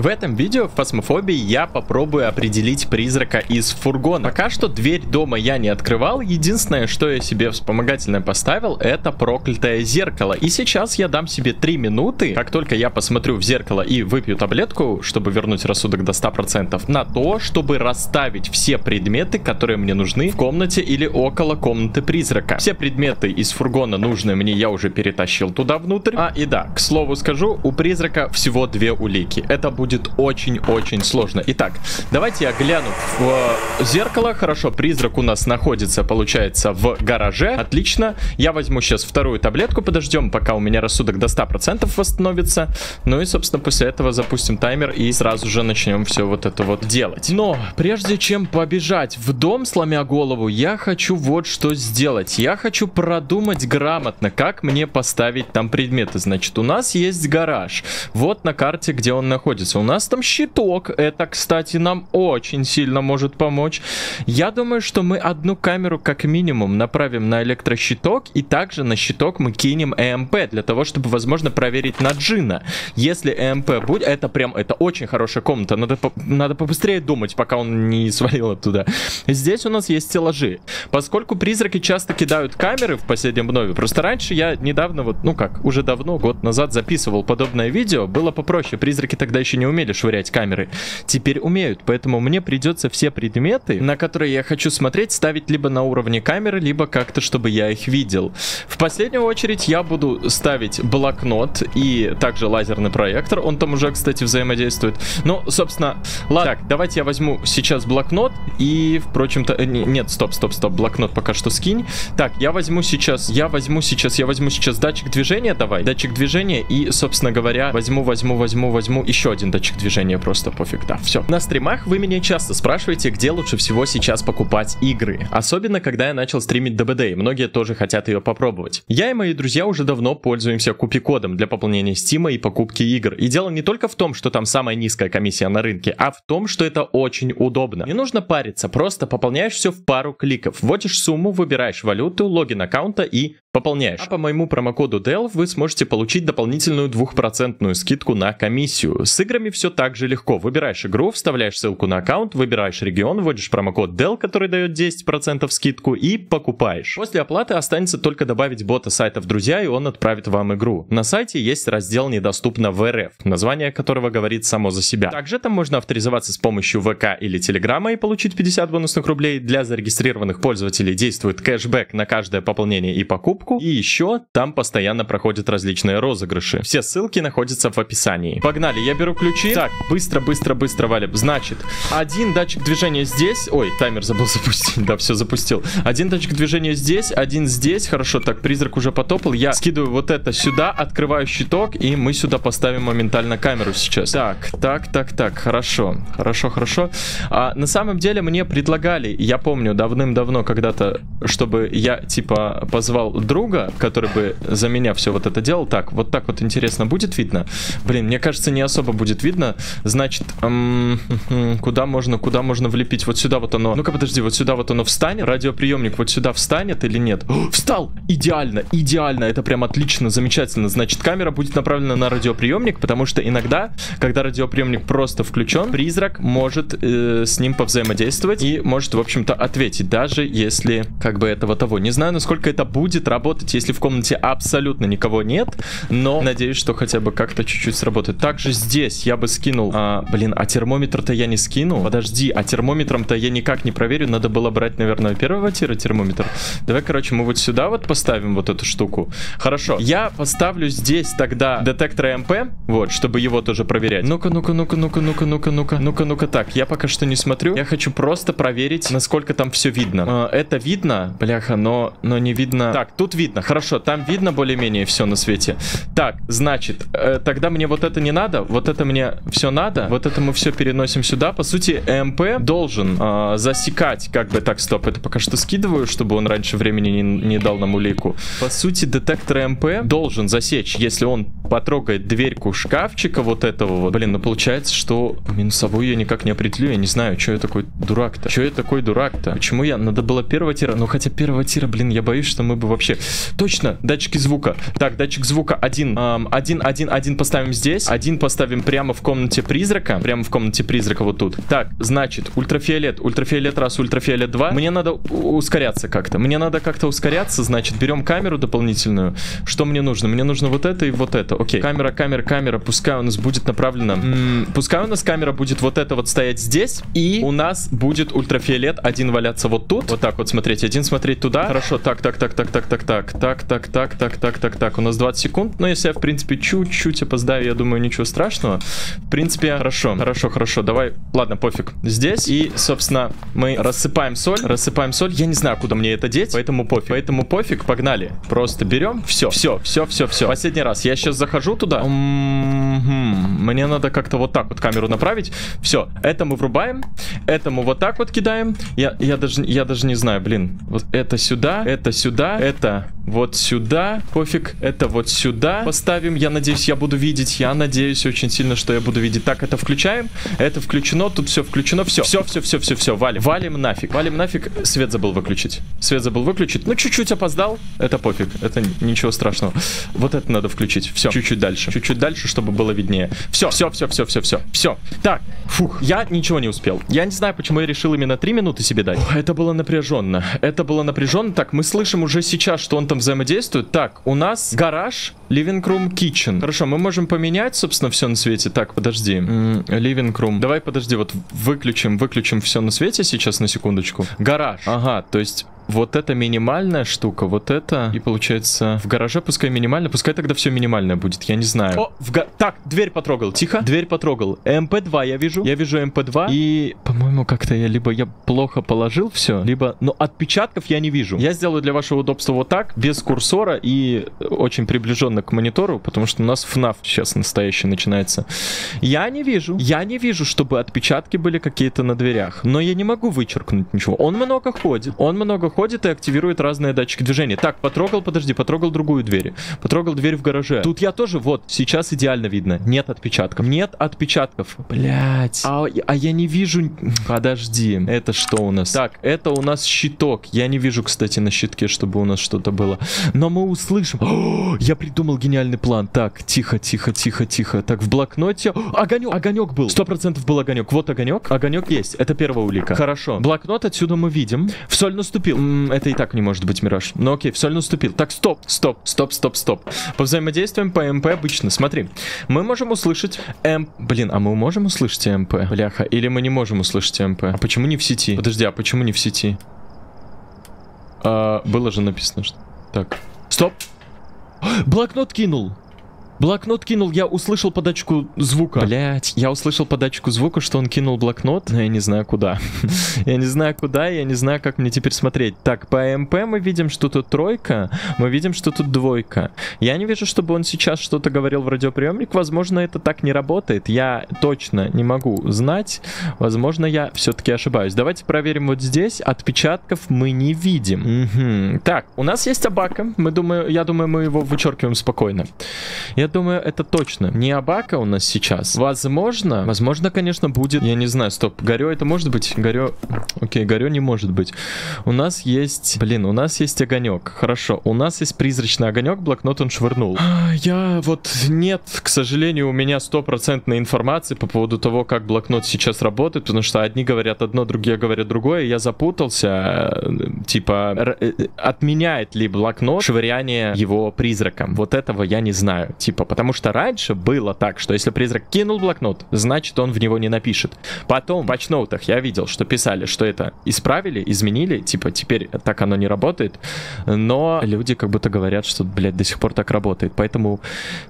В этом видео в фасмофобии я попробую определить призрака из фургона. Пока что дверь дома я не открывал, единственное, что я себе вспомогательное поставил, это проклятое зеркало. И сейчас я дам себе 3 минуты, как только я посмотрю в зеркало и выпью таблетку, чтобы вернуть рассудок до 100%, на то, чтобы расставить все предметы, которые мне нужны в комнате или около комнаты призрака. Все предметы из фургона нужные мне я уже перетащил туда внутрь. А, и да, к слову скажу, у призрака всего две улики. Это будет очень-очень сложно. Итак, давайте я гляну в зеркало. Хорошо, призрак у нас находится, получается, в гараже. Отлично. Я возьму сейчас вторую таблетку, подождем, пока у меня рассудок до 100% восстановится. Ну и, собственно, после этого запустим таймер и сразу же начнем все вот это вот делать. Но, прежде чем побежать в дом, сломя голову, я хочу вот что сделать. Я хочу продумать грамотно, как мне поставить там предметы. Значит, у нас есть гараж. Вот на карте, где он находится. У нас там щиток. Это, кстати, нам очень сильно может помочь. Я думаю, что мы одну камеру как минимум направим на электрощиток. И также на щиток мы кинем ЭМП. Для того, чтобы, возможно, проверить на Джина. Если ЭМП будет... Это прям... Это очень хорошая комната. Надо, по... Надо побыстрее думать, пока он не свалил оттуда. Здесь у нас есть стеллажи. Поскольку призраки часто кидают камеры в последнем вновь. Просто раньше я недавно, вот, ну как, уже давно, год назад записывал подобное видео. Было попроще. Призраки тогда еще не умели швырять камеры. Теперь умеют. Поэтому мне придется все предметы, на которые я хочу смотреть, ставить либо на уровне камеры, либо как-то, чтобы я их видел. В последнюю очередь я буду ставить блокнот и также лазерный проектор. Он там уже, кстати, взаимодействует. Ну, собственно, ладно. Так, давайте я возьму сейчас блокнот и, впрочем-то, э, нет, стоп, стоп, стоп, блокнот пока что скинь. Так, я возьму сейчас, я возьму сейчас, я возьму сейчас датчик движения, давай, датчик движения и, собственно говоря, возьму, возьму, возьму, возьму еще один датчик движения, просто пофиг, да, все. На стримах вы меня часто спрашиваете, где лучше всего сейчас покупать игры, особенно когда я начал стримить ДБД, и многие тоже хотят ее попробовать. Я и мои друзья уже давно пользуемся купи-кодом для пополнения стима и покупки игр, и дело не только в том, что там самая низкая комиссия на рынке, а в том, что это очень удобно. Не нужно париться, просто пополняешь все в пару кликов, вводишь сумму, выбираешь валюту, логин аккаунта и пополняешь. А по моему промокоду DEL вы сможете получить дополнительную двухпроцентную скидку на комиссию. С играми все так же легко. Выбираешь игру, вставляешь ссылку на аккаунт, выбираешь регион, вводишь промокод DEL, который дает 10% скидку и покупаешь. После оплаты останется только добавить бота сайта в друзья и он отправит вам игру. На сайте есть раздел «Недоступно в РФ», название которого говорит само за себя. Также там можно авторизоваться с помощью ВК или Телеграма и получить 50 бонусных рублей. Для зарегистрированных пользователей действует кэшбэк на каждое пополнение и покупку. И еще там постоянно проходят различные розыгрыши. Все ссылки находятся в описании. Погнали, я беру ключи. Так, быстро, быстро, быстро валим. Значит, один датчик движения здесь. Ой, таймер забыл запустить. Да, все запустил. Один датчик движения здесь, один здесь. Хорошо, так, призрак уже потопал. Я скидываю вот это сюда, открываю щиток, и мы сюда поставим моментально камеру сейчас. Так, так, так, так, хорошо. Хорошо, хорошо. А, на самом деле мне предлагали, я помню, давным-давно когда-то, чтобы я, типа, позвал друга, который бы за меня все вот это делал. Так, вот так вот интересно будет видно. Блин, мне кажется, не особо будет видно. Значит, эм, куда можно, куда можно влепить? Вот сюда вот оно. Ну-ка, подожди, вот сюда вот оно встанет. Радиоприемник вот сюда встанет или нет? О, встал! Идеально, идеально. Это прям отлично, замечательно. Значит, камера будет направлена на радиоприемник, потому что иногда, когда радиоприемник просто включен, призрак может э, с ним повзаимодействовать и может, в общем-то, ответить, даже если как бы этого того. Не знаю, насколько это будет работать, если в комнате абсолютно никого нет, но надеюсь, что хотя бы как-то чуть-чуть сработает. Также здесь я бы скинул... А, блин, а термометр-то я не скину? Подожди, а термометром-то я никак не проверю. Надо было брать, наверное, первого тира термометр. Давай, короче, мы вот сюда вот поставим вот эту штуку. Хорошо. Я поставлю здесь тогда детектор МП, вот, чтобы его тоже проверять. Ну-ка, ну-ка, ну-ка, ну-ка, ну-ка, ну-ка, ну-ка, ну-ка, ну-ка. Так, я пока что не смотрю. Я хочу просто проверить, насколько там все видно. А, это видно, бляха, но, но не видно. Так, тут видно. Хорошо, там видно более-менее все на свете. Так, значит, э, тогда мне вот это не надо, вот это мне все надо, вот это мы все переносим сюда. По сути, ЭМП должен э, засекать, как бы, так, стоп, это пока что скидываю, чтобы он раньше времени не, не дал нам улику. По сути, детектор ЭМП должен засечь, если он потрогает дверьку шкафчика вот этого вот. Блин, ну получается, что минусовую я никак не определю, я не знаю, что я такой дурак-то. Что я такой дурак-то? Почему я? Надо было первого тира, ну хотя первого тира, блин, я боюсь, что мы бы вообще... Точно, датчики звука. Так, датчик звука один. Эм, один, один, один поставим здесь. Один поставим прямо в комнате призрака. Прямо в комнате призрака вот тут. Так, значит, ультрафиолет. Ультрафиолет раз, ультрафиолет два. Мне надо ускоряться как-то. Мне надо как-то ускоряться. Значит, берем камеру дополнительную. Что мне нужно? Мне нужно вот это и вот это. Окей. Камера, камера, камера. Пускай у нас будет направлена. М -м, пускай у нас камера будет вот это вот стоять здесь. И у нас будет ультрафиолет один валяться вот тут. Вот так вот смотреть. Один смотреть туда. Хорошо. Так, так, так, так, так, так, так. Так, так, так, так, так, так, так. У нас 20 секунд. Но если я, в принципе, чуть-чуть опоздаю, я думаю, ничего страшного. В принципе, хорошо. Хорошо, хорошо. Давай. Ладно, пофиг. Здесь. И, собственно, мы рассыпаем соль. Рассыпаем соль. Я не знаю, куда мне это деть. Поэтому пофиг. Поэтому пофиг. Погнали. Просто берем. Все. Все, все, все, все. Последний раз. Я сейчас захожу туда. Мне надо как-то вот так вот камеру направить. Все. Это мы врубаем. Это мы вот так вот кидаем. Я, я, даже, я даже не знаю, блин. Вот это сюда, это сюда, это да вот сюда. Пофиг. Это вот сюда поставим. Я надеюсь, я буду видеть. Я надеюсь очень сильно, что я буду видеть. Так, это включаем. Это включено. Тут все включено. Все, все, все, все, все, все. Валим. Валим нафиг. Валим нафиг. Свет забыл выключить. Свет забыл выключить. Ну, чуть-чуть опоздал. Это пофиг. Это ничего страшного. Вот это надо включить. Все. Чуть-чуть дальше. Чуть-чуть дальше, чтобы было виднее. Все, все, все, все, все, все. Все. Так. Фух. Я ничего не успел. Я не знаю, почему я решил именно 3 минуты себе дать. Это было напряженно. Это было напряженно. Так, мы слышим уже сейчас, что он там взаимодействует. Так, у нас гараж, living room, kitchen. Хорошо, мы можем поменять, собственно, все на свете. Так, подожди. living room. Давай, подожди, вот выключим, выключим все на свете сейчас на секундочку. Гараж. Ага, то есть вот это минимальная штука, вот это. И получается, в гараже пускай минимально, пускай тогда все минимальное будет, я не знаю. О, в га... Так, дверь потрогал, тихо. Дверь потрогал. ЭМП2 я вижу, я вижу ЭМП2. И, по-моему, как-то я либо я плохо положил все, либо... Но отпечатков я не вижу. Я сделаю для вашего удобства вот так, без курсора и очень приближенно к монитору, потому что у нас FNAF сейчас настоящий начинается. Я не вижу, я не вижу, чтобы отпечатки были какие-то на дверях. Но я не могу вычеркнуть ничего. Он много ходит, он много ходит ходит и активирует разные датчики движения. Так, потрогал, подожди, потрогал другую дверь. Потрогал дверь в гараже. Тут я тоже, вот, сейчас идеально видно. Нет отпечатков. Нет отпечатков. Блять. А, а я не вижу... Подожди. Это что у нас? Так, это у нас щиток. Я не вижу, кстати, на щитке, чтобы у нас что-то было. Но мы услышим. О, я придумал гениальный план. Так, тихо, тихо, тихо, тихо. Так, в блокноте... огонек, огонек был. Сто процентов был огонек. Вот огонек. Огонек есть. Это первая улика. Хорошо. Блокнот отсюда мы видим. В соль наступил это и так не может быть мираж. Ну окей, все, наступил. Так, стоп, стоп, стоп, стоп, стоп. По взаимодействиям по ЭМП обычно. Смотри, мы можем услышать М... Блин, а мы можем услышать ЭМП? Бляха, или мы не можем услышать ЭМП? А почему не в сети? Подожди, а почему не в сети? А, было же написано, что... Так, стоп. Блокнот кинул. Блокнот кинул, я услышал подачку звука. Блять, я услышал подачку звука, что он кинул блокнот, но я не знаю куда. я не знаю куда, я не знаю, как мне теперь смотреть. Так, по МП мы видим, что тут тройка, мы видим, что тут двойка. Я не вижу, чтобы он сейчас что-то говорил в радиоприемник. Возможно, это так не работает. Я точно не могу знать. Возможно, я все-таки ошибаюсь. Давайте проверим вот здесь. Отпечатков мы не видим. Так, у нас есть Абака. Мы думаю, я думаю, мы его вычеркиваем спокойно. Я думаю, это точно. Не Абака у нас сейчас. Возможно, возможно, конечно, будет... Я не знаю, стоп. Горё это может быть? Горё... Окей, Горё не может быть. У нас есть... Блин, у нас есть огонек. Хорошо. У нас есть призрачный огонек, блокнот он швырнул. А, я вот... Нет, к сожалению, у меня стопроцентной информации по поводу того, как блокнот сейчас работает, потому что одни говорят одно, другие говорят другое. Я запутался. Типа, э, отменяет ли блокнот швыряние его призраком? Вот этого я не знаю. Типа, типа, потому что раньше было так, что если призрак кинул блокнот, значит он в него не напишет. Потом в патчноутах я видел, что писали, что это исправили, изменили, типа теперь так оно не работает, но люди как будто говорят, что, блядь, до сих пор так работает. Поэтому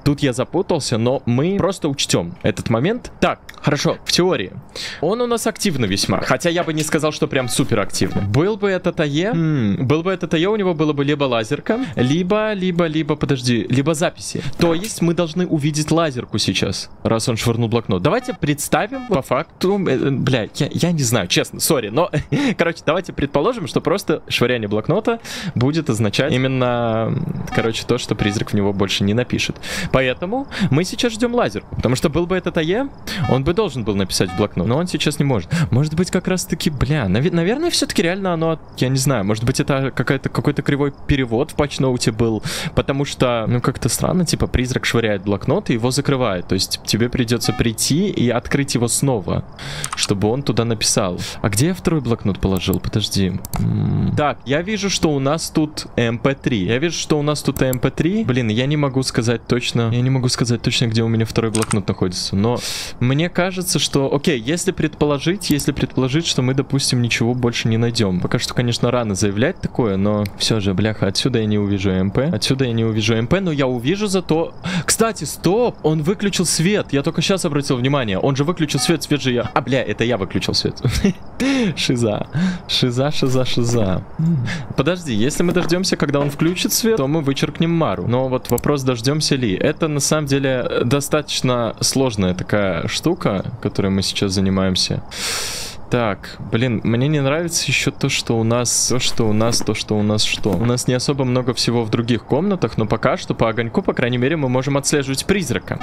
тут я запутался, но мы просто учтем этот момент. Так, хорошо, в теории. Он у нас активно весьма, хотя я бы не сказал, что прям супер активно. Был бы это ТАЕ, м-м, был бы это ТАЕ, у него было бы либо лазерка, либо, либо, либо, подожди, либо записи. То есть есть мы должны увидеть лазерку сейчас, раз он швырнул блокнот. Давайте представим по факту... Э, бля, я, я не знаю, честно, сори, но... короче, давайте предположим, что просто швыряние блокнота будет означать именно, короче, то, что призрак в него больше не напишет. Поэтому мы сейчас ждем лазерку, потому что был бы этот АЕ, он бы должен был написать в блокнот, но он сейчас не может. Может быть, как раз-таки, бля, нав наверное, все-таки реально оно, я не знаю, может быть, это какая-то какой-то кривой перевод в патчноуте был, потому что, ну, как-то странно, типа, призрак швыряет блокнот и его закрывает, то есть тебе придется прийти и открыть его снова, чтобы он туда написал. А где я второй блокнот положил? Подожди. Так, я вижу, что у нас тут MP3. Я вижу, что у нас тут MP3. Блин, я не могу сказать точно, я не могу сказать точно, где у меня второй блокнот находится, но мне кажется, что, окей, если предположить, если предположить, что мы, допустим, ничего больше не найдем. Пока что, конечно, рано заявлять такое, но все же, бляха, отсюда я не увижу МП. Отсюда я не увижу МП, но я увижу зато... Кстати, стоп! Он выключил свет. Я только сейчас обратил внимание. Он же выключил свет, свет же я... А, бля, это я выключил свет. Шиза. Шиза, шиза, шиза. Подожди, если мы дождемся, когда он включит свет, то мы вычеркнем Мару. Но вот вопрос, дождемся ли. Это, на самом деле, достаточно сложная такая штука, которой мы сейчас занимаемся. Так, блин, мне не нравится еще то, что у нас, то, что у нас, то, что у нас что. У нас не особо много всего в других комнатах, но пока что по огоньку, по крайней мере, мы можем отслеживать призрака.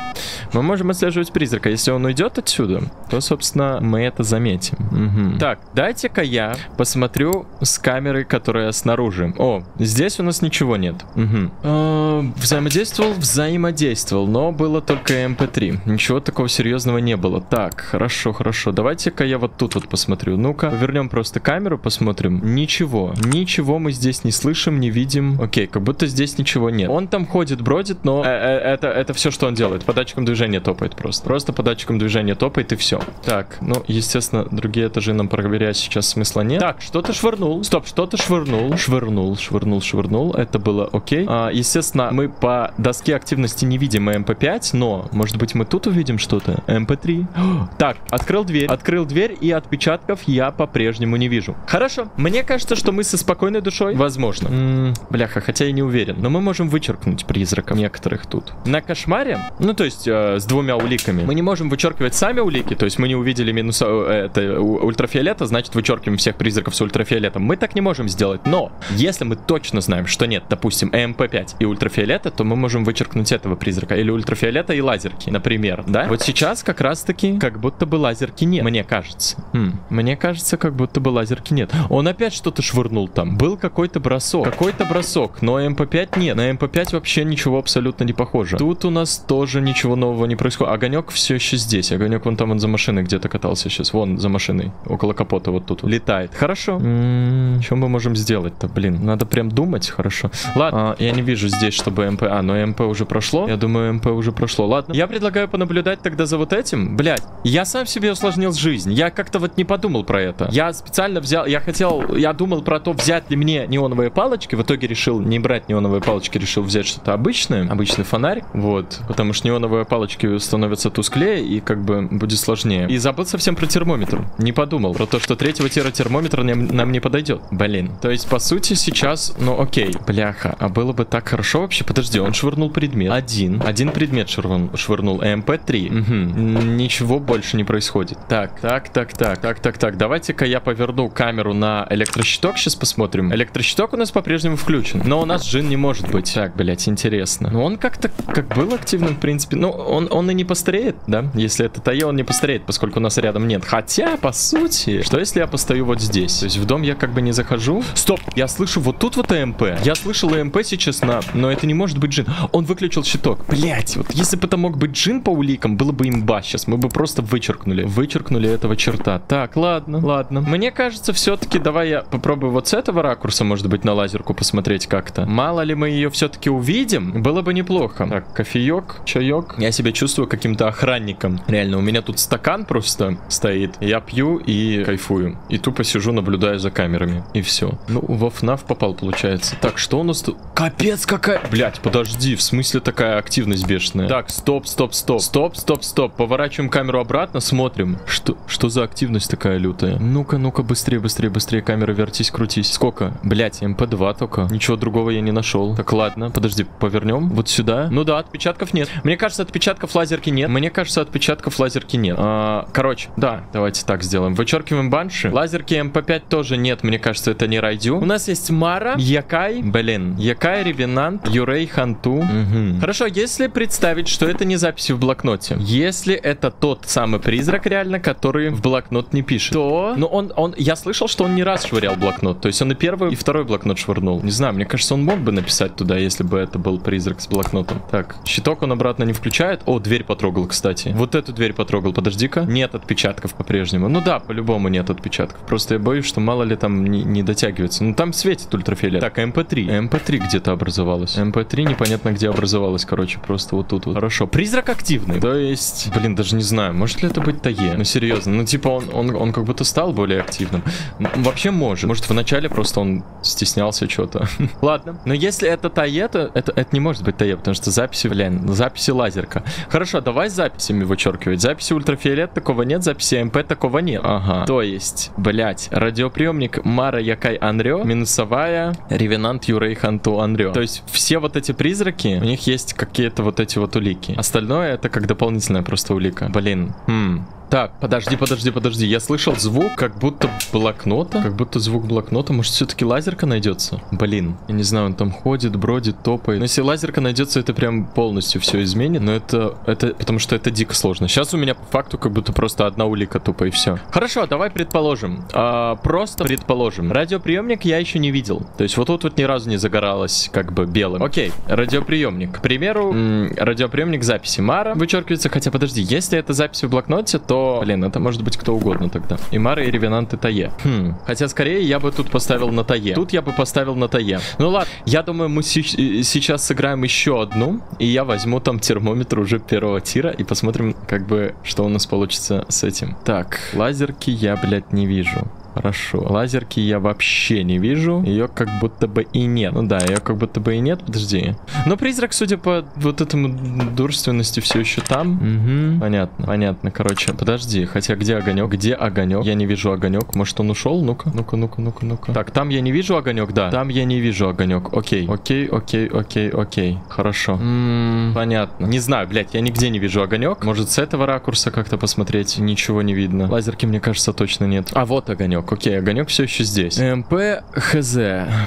Мы можем отслеживать призрака. Если он уйдет отсюда, то, собственно, мы это заметим. Угу. Так, дайте-ка я посмотрю с камеры, которая снаружи. О, здесь у нас ничего нет. Угу. Э, взаимодействовал, взаимодействовал, но было только MP3. Ничего такого серьезного не было. Так, хорошо, хорошо. Давайте-ка я вот тут вот посмотрю посмотрю. Ну-ка, вернем просто камеру, посмотрим. Ничего. Ничего мы здесь не слышим, не видим. Окей, как будто здесь ничего нет. Он там ходит, бродит, но э -э это, это все, что он делает. По датчикам движения топает просто. Просто по датчикам движения топает и все. Так, ну, естественно, другие этажи нам проверять сейчас смысла нет. Так, что-то швырнул. Стоп, что-то швырнул. Швырнул, швырнул, швырнул. Это было окей. А, естественно, мы по доске активности не видим ЭМП5, но, может быть, мы тут увидим что-то? ЭМП3. Так, открыл дверь. Открыл дверь и отпечатал отпечатков я по-прежнему не вижу. Хорошо. Мне кажется, что мы со спокойной душой, возможно. М -м, бляха, хотя я не уверен. Но мы можем вычеркнуть призраков некоторых тут. На кошмаре, ну то есть э, с двумя уликами, мы не можем вычеркивать сами улики, то есть мы не увидели минус э, это, ультрафиолета, значит вычеркиваем всех призраков с ультрафиолетом. Мы так не можем сделать. Но если мы точно знаем, что нет, допустим, ЭМП5 и ультрафиолета, то мы можем вычеркнуть этого призрака. Или ультрафиолета и лазерки, например, да? Вот сейчас как раз таки, как будто бы лазерки нет, мне кажется. Хм. Мне кажется, как будто бы лазерки нет. Он опять что-то швырнул там. Был какой-то бросок. Какой-то бросок, но ЭМП5 нет. На ЭМП5 вообще ничего абсолютно не похоже. Тут у нас тоже ничего нового не происходит. Огонек все еще здесь. Огонек вон там он за машиной где-то катался сейчас. Вон за машиной. Около капота вот тут. Летает. Хорошо. М -м, что мы можем сделать-то? Блин, надо прям думать. Хорошо. Ладно, а, я не вижу здесь, чтобы ЭМП... А, но ЭМП уже прошло. Я думаю, ЭМП уже прошло. Ладно. Я предлагаю понаблюдать тогда за вот этим. Блять, я сам себе усложнил жизнь. Я как-то вот не подумал про это. Я специально взял, я хотел, я думал про то, взять ли мне неоновые палочки. В итоге решил не брать неоновые палочки, решил взять что-то обычное, обычный фонарь. Вот, потому что неоновые палочки становятся тусклее и как бы будет сложнее. И забыл совсем про термометр. Не подумал про то, что третьего тира термометра нам не подойдет. Блин. То есть, по сути, сейчас, ну окей, бляха, а было бы так хорошо вообще. Подожди, он швырнул предмет. Один. Один предмет швырнул, швырнул. ЭМП-3. Угу. Ничего больше не происходит. Так, так, так, так, так, так, так, давайте-ка я поверну камеру на электрощиток, сейчас посмотрим. Электрощиток у нас по-прежнему включен, но у нас джин не может быть. Так, блять, интересно. Ну, он как-то, как был активным, в принципе, ну, он, он и не постареет, да? Если это Тайэ, он не постареет, поскольку у нас рядом нет. Хотя, по сути, что если я постою вот здесь? То есть в дом я как бы не захожу. Стоп, я слышу вот тут вот ЭМП. Я слышал ЭМП сейчас на... Но это не может быть джин. Он выключил щиток. Блять, вот если бы это мог быть джин по уликам, было бы имба сейчас. Мы бы просто вычеркнули. Вычеркнули этого черта. Так, ладно. Ладно, ладно. Мне кажется, все-таки давай я попробую вот с этого ракурса, может быть, на лазерку посмотреть как-то. Мало ли мы ее все-таки увидим, было бы неплохо. Так, кофеек, чаек. Я себя чувствую каким-то охранником. Реально, у меня тут стакан просто стоит. Я пью и кайфую. И тупо сижу, наблюдаю за камерами. И все. Ну, во ФНАФ попал, получается. Так, что у нас тут? Капец, какая... Блять, подожди, в смысле такая активность бешеная? Так, стоп, стоп, стоп. Стоп, стоп, стоп. Поворачиваем камеру обратно, смотрим. Что, что за активность жесть такая лютая. Ну-ка, ну-ка, быстрее, быстрее, быстрее, камера, вертись, крутись. Сколько? Блять, ЭМП2 только. Ничего другого я не нашел. Так, ладно, подожди, повернем вот сюда. Ну да, отпечатков нет. Мне кажется, отпечатков лазерки нет. Мне кажется, отпечатков лазерки нет. А, короче, да, давайте так сделаем. Вычеркиваем банши. Лазерки ЭМП5 тоже нет, мне кажется, это не Райдзю. У нас есть Мара, Ёкай, блин, Ёкай, Ревенант, Юрей, Ханту. Угу. Хорошо, если представить, что это не записи в блокноте, если это тот самый призрак реально, который в блокнот не пишет, то... Ну, он, он, я слышал, что он не раз швырял блокнот. То есть он и первый, и второй блокнот швырнул. Не знаю, мне кажется, он мог бы написать туда, если бы это был призрак с блокнотом. Так, щиток он обратно не включает. О, дверь потрогал, кстати. Вот эту дверь потрогал, подожди-ка. Нет отпечатков по-прежнему. Ну да, по-любому нет отпечатков. Просто я боюсь, что мало ли там не, не дотягивается. Ну там светит ультрафиолет. Так, МП3. МП3 где-то образовалась. МП3 непонятно где образовалась, короче, просто вот тут вот. Хорошо. Призрак активный. То есть, блин, даже не знаю, может ли это быть Тае? Ну серьезно, ну типа он, он, он как будто стал более активным. Вообще может. Может вначале просто он стеснялся что-то. Ладно. Но если это Тае, то это, это не может быть Тае, потому что записи, блин, записи лазерка. Хорошо, давай записями вычеркивать. Записи ультрафиолет такого нет, записи МП такого нет. Ага. То есть, блять, радиоприемник Мара Якай Анрё, минусовая, Ревенант Юрей Ханту Анрё. То есть все вот эти призраки, у них есть какие-то вот эти вот улики. Остальное это как дополнительная просто улика. Блин. Хм. Так, подожди, подожди, подожди. Я слышал звук, как будто блокнота. Как будто звук блокнота. Может, все-таки лазерка найдется? Блин, я не знаю, он там ходит, бродит, топает. Но если лазерка найдется, это прям полностью все изменит. Но это, это, потому что это дико сложно. Сейчас у меня по факту как будто просто одна улика тупо и все. Хорошо, давай предположим. А, просто предположим. Радиоприемник я еще не видел. То есть вот тут вот ни разу не загоралось как бы белым. Окей, радиоприемник. К примеру, радиоприемник записи Мара вычеркивается. Хотя, подожди, если это запись в блокноте, то блин, это может быть кто угодно тогда. И Мара, и Ревенант, и Тае. Хм. Хотя, скорее, я бы тут поставил на Тае. Тут я бы поставил на Тае. Ну ладно, я думаю, мы сейчас сыграем еще одну, и я возьму там термометр уже первого тира, и посмотрим, как бы, что у нас получится с этим. Так, лазерки я, блядь, не вижу. Хорошо. Лазерки я вообще не вижу. Ее как будто бы и нет. Ну да, ее как будто бы и нет. Подожди. Но призрак, судя по вот этому дурственности, все еще там. Угу. Понятно. Понятно. Короче, подожди. Хотя где огонек? Где огонек? Я не вижу огонек. Может он ушел? Ну-ка, ну-ка, ну-ка, ну-ка, ну-ка. Так, там я не вижу огонек, да. Там я не вижу огонек. Окей. Окей, окей, окей, окей. Хорошо. М -м, понятно. Не знаю, блядь, я нигде не вижу огонек. Может с этого ракурса как-то посмотреть? Ничего не видно. Лазерки, мне кажется, точно нет. А вот огонек огонек. Окей, огонек все еще здесь. МП хз.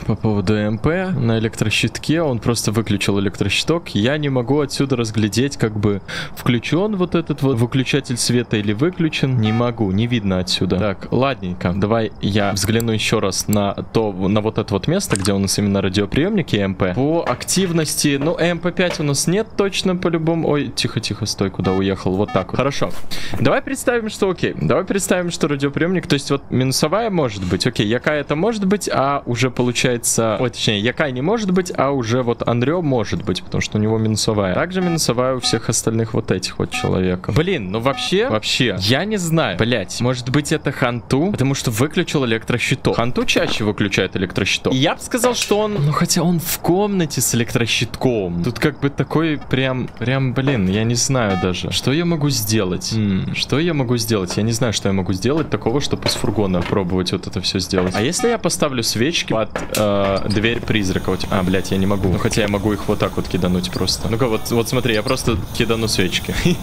По поводу МП на электрощитке он просто выключил электрощиток. Я не могу отсюда разглядеть, как бы включен вот этот вот выключатель света или выключен. Не могу, не видно отсюда. Так, ладненько. Давай я взгляну еще раз на то, на вот это вот место, где у нас именно радиоприемник и МП. По активности, ну, МП5 у нас нет точно по-любому. Ой, тихо-тихо, стой, куда уехал. Вот так вот. Хорошо. Давай представим, что окей. Давай представим, что радиоприемник, то есть вот минусовой минусовая может быть. Окей, Ёкай это может быть, а уже получается... Ой, точнее, Ёкай не может быть, а уже вот Онрё может быть, потому что у него минусовая. Также минусовая у всех остальных вот этих вот человеков. Блин, ну вообще, вообще, я не знаю. Блять, может быть это Ханту? Потому что выключил электрощиток. Ханту чаще выключает электрощиток. И я бы сказал, что он... Ну хотя он в комнате с электрощитком. Тут как бы такой прям, прям, блин, я не знаю даже. Что я могу сделать? М -м, что я могу сделать? Я не знаю, что я могу сделать такого, чтобы из фургона попробовать вот это все сделать. А если я поставлю свечки под э, дверь призрака? А, блядь, я не могу. Ну, хотя я могу их вот так вот кидануть просто. Ну-ка, вот, вот смотри, я просто кидану свечки.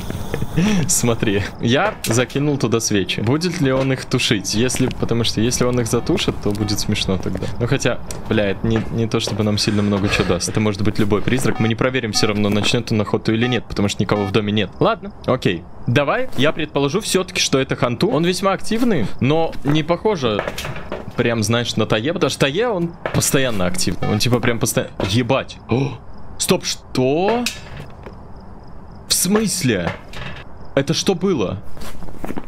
Смотри, я закинул туда свечи. Будет ли он их тушить? Если, потому что если он их затушит, то будет смешно тогда. Ну хотя, бля, это не, не то, чтобы нам сильно много чего даст. Это может быть любой призрак. Мы не проверим все равно, начнет он охоту или нет, потому что никого в доме нет. Ладно, окей. Давай, я предположу все-таки, что это Ханту. Он весьма активный, но не похоже прям, знаешь, на Тае, потому что Тае, он постоянно активный. Он типа прям постоянно... Ебать. О, стоп, что? В смысле? Это что было?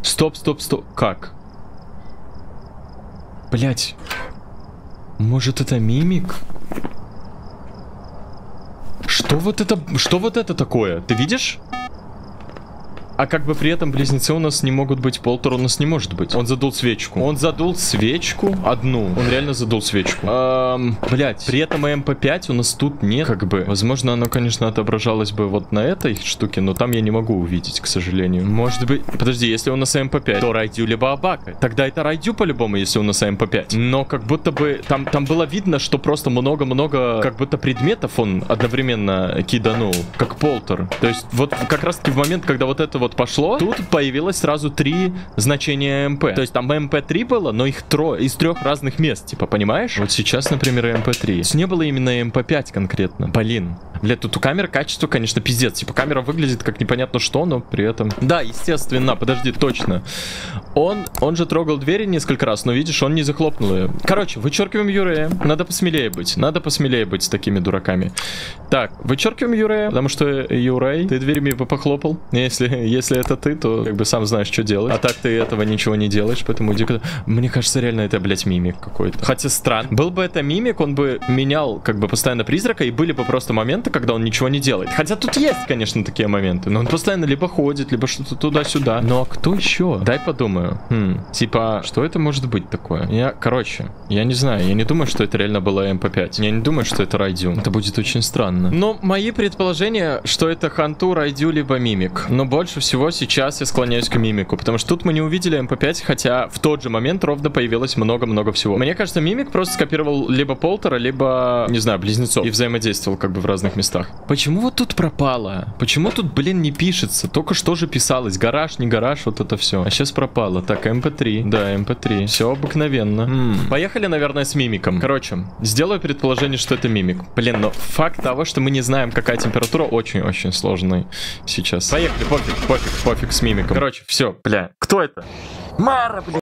Стоп, стоп, стоп. Как? Блять. Может это мимик? Что вот это... Что вот это такое? Ты видишь? А как бы при этом близнецы у нас не могут быть, Полтер у нас не может быть. Он задул свечку. Он задул свечку одну. Он реально задул свечку. Эм, блять, при этом МП5 у нас тут нет, как бы. Возможно, оно, конечно, отображалось бы вот на этой штуке, но там я не могу увидеть, к сожалению. Может быть... Подожди, если у нас МП5, то Райдзю либо Обакэ. Тогда это Райдзю по-любому, если у нас МП5. Но как будто бы там, там было видно, что просто много-много как будто предметов он одновременно киданул, как Полтер. То есть вот как раз-таки в момент, когда вот это вот пошло, тут появилось сразу три значения МП. То есть там МП3 было, но их трое, из трех разных мест, типа, понимаешь? Вот сейчас, например, МП3. Не было именно МП5 конкретно. Блин. Блядь, тут у камеры качество, конечно, пиздец. Типа, камера выглядит как непонятно что, но при этом... Да, естественно, подожди, точно. Он, он же трогал двери несколько раз, но видишь, он не захлопнул ее. Короче, вычеркиваем Юрея. Надо посмелее быть. Надо посмелее быть с такими дураками. Так, вычеркиваем Юрея, потому что Юрей, ты дверями похлопал. Если, если это ты, то как бы сам знаешь, что делать. А так ты этого ничего не делаешь, поэтому дико... Мне кажется, реально это, блядь, мимик какой-то. Хотя странно. Был бы это мимик, он бы менял как бы постоянно призрака, и были бы просто моменты, когда он ничего не делает. Хотя тут есть, конечно, такие моменты, но он постоянно либо ходит, либо что-то туда-сюда. Ну а кто еще? Дай подумаю. Хм, типа, что это может быть такое? Я, короче, я не знаю, я не думаю, что это реально было МП5. Я не думаю, что это Райдзю. Это будет очень странно. Но мои предположения, что это Ханту, Райдзю, либо Мимик. Но больше всего сейчас я склоняюсь к Мимику, потому что тут мы не увидели МП5, хотя в тот же момент ровно появилось много-много всего. Мне кажется, Мимик просто скопировал либо Полтера, либо, не знаю, Близнецов и взаимодействовал как бы в разных местах. Почему вот тут пропало? Почему тут, блин, не пишется? Только что же писалось. Гараж, не гараж, вот это все. А сейчас пропало. Так, МП3. Да, МП3. Все обыкновенно. М -м. Поехали, наверное, с мимиком. Короче, сделаю предположение, что это мимик. Блин, но факт того, что мы не знаем, какая температура, очень-очень сложный сейчас. Поехали, пофиг, пофиг, пофиг с мимиком. Короче, все, бля. Кто это? Мара, бля.